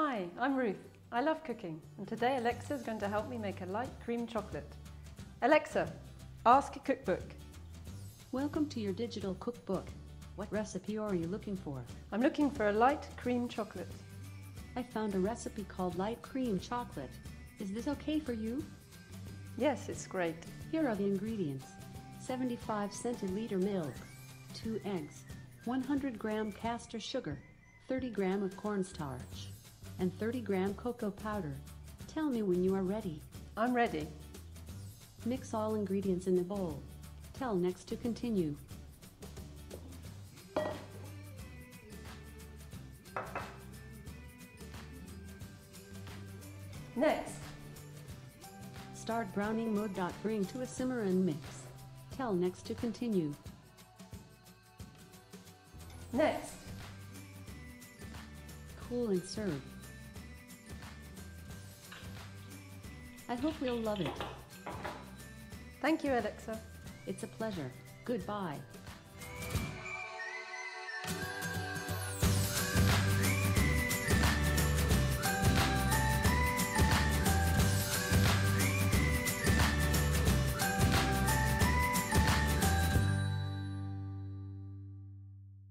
Hi, I'm Ruth. I love cooking, and today Alexa is going to help me make a light cream chocolate. Alexa, ask cookbook. Welcome to your digital cookbook. What recipe are you looking for? I'm looking for a light cream chocolate. I found a recipe called light cream chocolate. Is this okay for you? Yes, it's great. Here are the ingredients 75 centiliter milk, 2 eggs, 100 gram caster sugar, 30 gram of cornstarch, and 30 gram cocoa powder. Tell me when you are ready. I'm ready. Mix all ingredients in the bowl. Tell next to continue. Next, Start browning mode. Bring to a simmer and mix. Tell next to continue. next, Cool and serve. I hope you'll love it. thank you, Alexa. It's a pleasure. Goodbye.